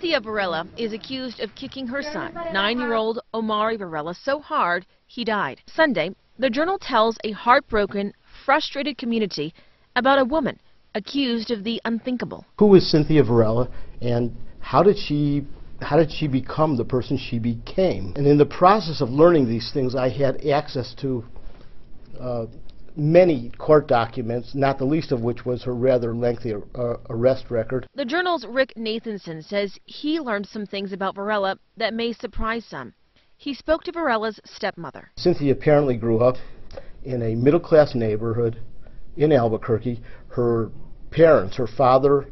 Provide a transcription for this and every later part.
Synthia Varela is accused of kicking her son, nine-year-old Omaree Varela, so hard he died. Sunday, the Journal tells a heartbroken, frustrated community about a woman accused of the unthinkable. Who is Synthia Varela and how did she how did she become the person she became? And in the process of learning these things, I had access to uh, many court documents, not the least of which was her rather lengthy uh, arrest record. The Journal's Rick Nathanson says he learned some things about Varela that may surprise some. He spoke to Varela's stepmother. Synthia apparently grew up in a middle-class neighborhood in Albuquerque. Her parents, her father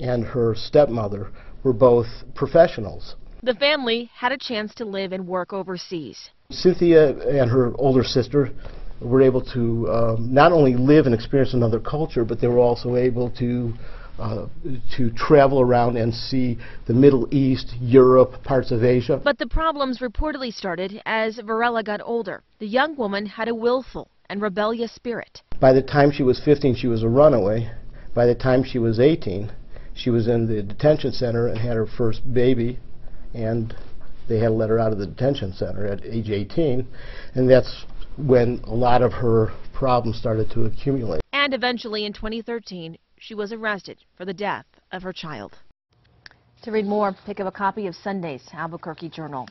and her stepmother, were both professionals. The family had a chance to live and work overseas. Synthia and her older sister were able to um, not only live and experience another culture, but they were also able to uh, to travel around and see the Middle East, Europe, parts of Asia. But the problems reportedly started as Varela got older. The young woman had a willful and rebellious spirit. By the time she was 15, she was a runaway. By the time she was 18, she was in the detention center and had her first baby, and they had to let her out of the detention center at age 18, and that's when a lot of her problems started to accumulate. And eventually in 2013, she was arrested for the death of her child. To read more, pick up a copy of Sunday's Albuquerque Journal.